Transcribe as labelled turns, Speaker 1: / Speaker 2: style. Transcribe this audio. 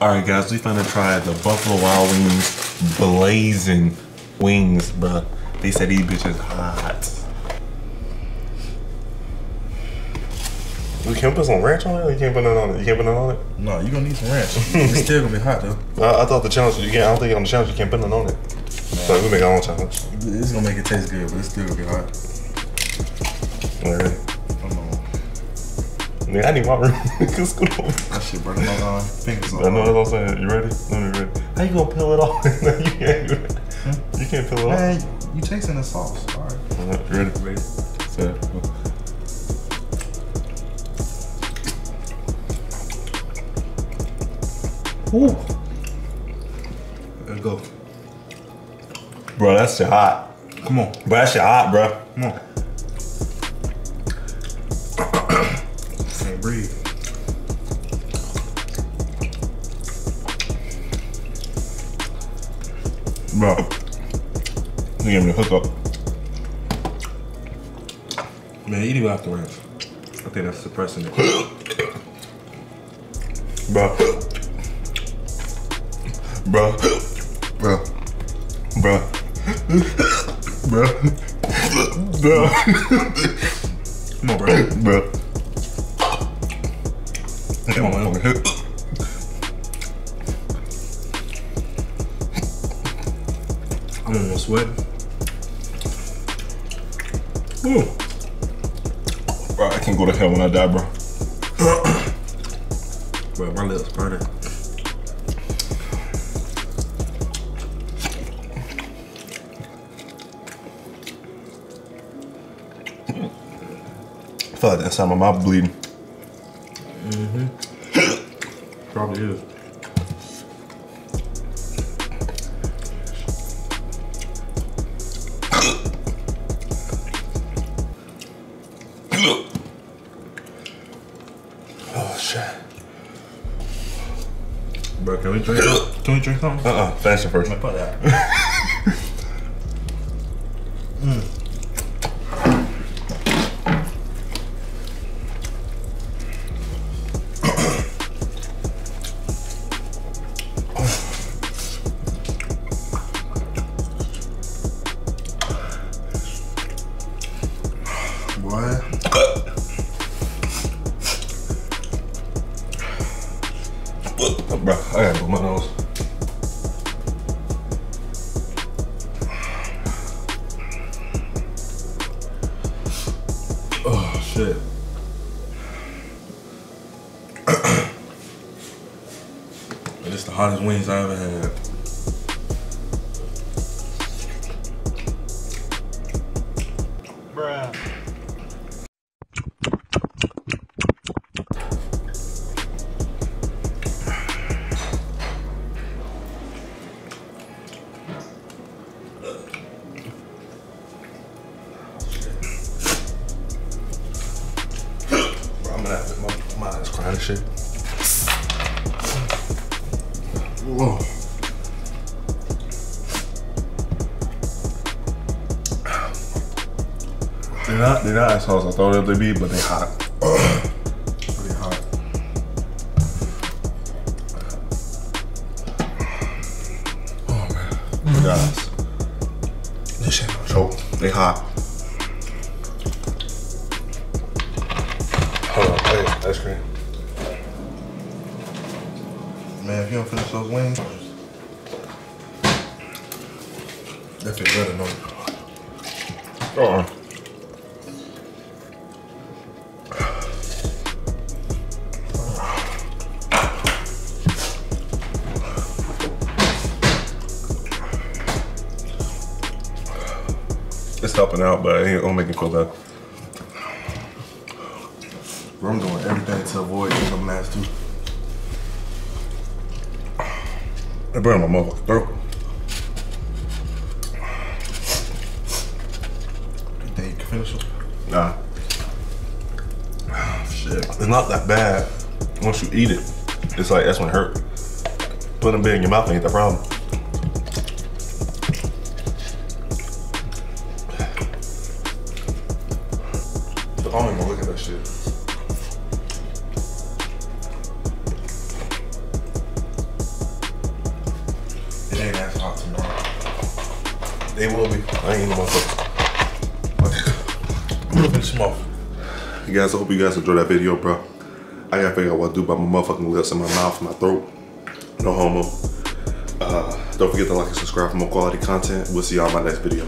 Speaker 1: All right, guys, we finna try the Buffalo Wild Wings blazing wings, bruh. They said these bitches hot. You can't put some ranch on it. You can't put nothing on it. You can't put nothing on it.
Speaker 2: No, you gonna need some ranch. it's still gonna be hot though.
Speaker 1: I, I thought the challenge you can't. I don't think on the challenge you can't put nothing on it. So we make our own challenge.
Speaker 2: It's gonna make it taste good, but it's still gonna be hot.
Speaker 1: All right.
Speaker 2: Come on.
Speaker 1: Nigga, I need water. Scoot over.
Speaker 2: That shit burning my uh, fingers
Speaker 1: I know what I'm saying. You ready? Let me ready. How you gonna peel it off? no, you can't do that. You can't peel it off.
Speaker 2: Man, you tasting the sauce. All right.
Speaker 1: All right, you ready? Ready. Set. Go.
Speaker 2: Ooh. Let's go.
Speaker 1: Bro, that shit hot.
Speaker 2: Come on.
Speaker 1: Bro, that shit hot, bro.
Speaker 2: Come on.
Speaker 1: Bro. You gave me a hookup.
Speaker 2: Man, eat it without the ranch. I think that's suppressing it.
Speaker 1: Bro. Bro.
Speaker 2: Bro.
Speaker 1: Bro. Bro. Bro.
Speaker 2: Come on, bro.
Speaker 1: Bro.
Speaker 2: Come on, man. I'm almost sweating. Ooh.
Speaker 1: Bro, I can't go to hell when I die, bro.
Speaker 2: Bro, my lips burning.
Speaker 1: I feel like the inside of my mouth bleeding. Shit.
Speaker 2: Bro, can we drink? Can we drink something?
Speaker 1: Uh-uh. Fashion first.
Speaker 2: Put that. Boy.
Speaker 1: Bro, I gotta go my nose.
Speaker 2: Oh shit. It's the hottest wings I ever had.
Speaker 1: My, my eyes crying and shit.
Speaker 2: Whoa.
Speaker 1: They're not, they're not assholes I thought they'd be, but they hot.
Speaker 2: Pretty hot.
Speaker 1: Oh man. Guys. This shit no joke. They hot. Hold on, hey, ice cream.
Speaker 2: Man, if you don't finish those wings, that feel better, no?
Speaker 1: Uh-uh. It's helping out, but it ain't gonna make it feel better.
Speaker 2: Bro, I'm doing everything to avoid getting them last two.
Speaker 1: It burned my motherfucking throat.
Speaker 2: You think you can finish them?
Speaker 1: Nah,
Speaker 2: Oh, shit.
Speaker 1: it's not that bad. Once you eat it, it's like that's when it hurt. Putting it in your mouth ain't the problem.
Speaker 2: I don't even look at that shit.
Speaker 1: They will be. I ain't no motherfucker.
Speaker 2: Moving small.
Speaker 1: You guys, I hope you guys enjoyed that video, bro. I gotta figure out what to do about my motherfucking lips and my mouth, my throat. No homo. Uh, don't forget to like and subscribe for more quality content. We'll see y'all in my next video.